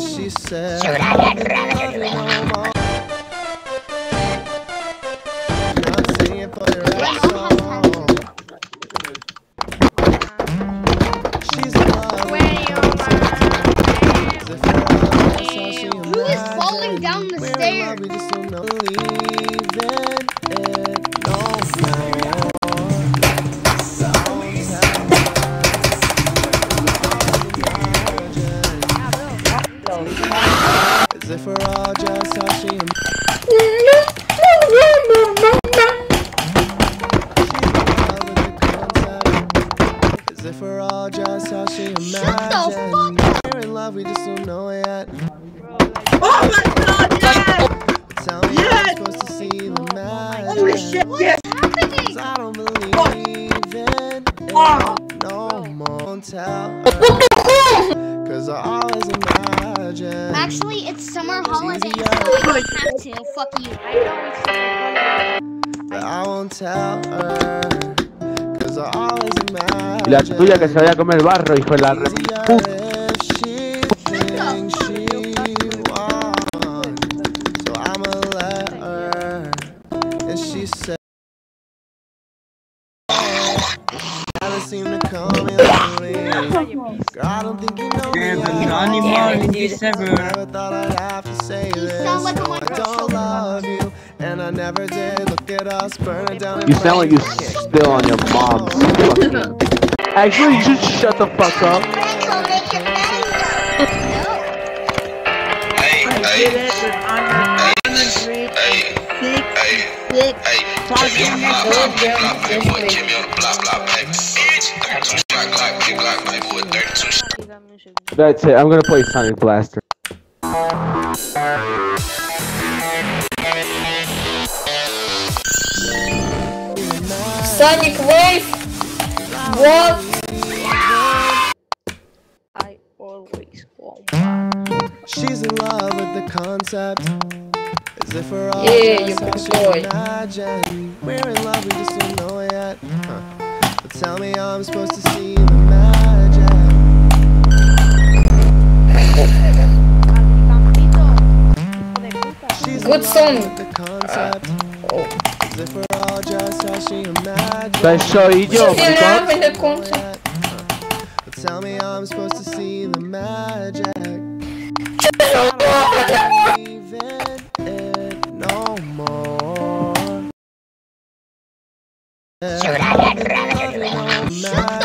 And she said, I don't love. You no more. I'm singing for As if we're all just imagined. As if we're all just how she imagined. We're in love, we just don't know it yet. Oh my god, yes! Tell me Yes! I'm supposed to see the magic. Holy shit, yes! happening? 'Cause I don't believe in it Oh. no more. Don't tell her. Cause I always imagine. Actually, it's summer holidays, easier. so we don't have to. Fuck you. But I won't tell her. Cause I always imagine. Y la tuya que se vaya a comer barro, hijo de la re... Easier Uf. if she thinks she won. So I'ma let her. And she said, I don't think you know an all. animal in December. Never thought I'd have to say this. I don't love you, and I never did. Look at us burning down. You sound like you're still on your mom's. Actually, you should shut the fuck up. That's it. I'm gonna play Sonic Blaster. Sonic Wave! What? I always want. She's in love with the concept. As if we're all Yeah, you how good she boy. imagined. We're in love, we just don't know it yet. Huh. But tell me how I'm supposed to see the magic. She's Good song. love with the concept. Oh. We're all just how she imagined. Pues soy yo, Still maricón. having the concert. But tell me I'm supposed to see the magic. Believe in it no more mad.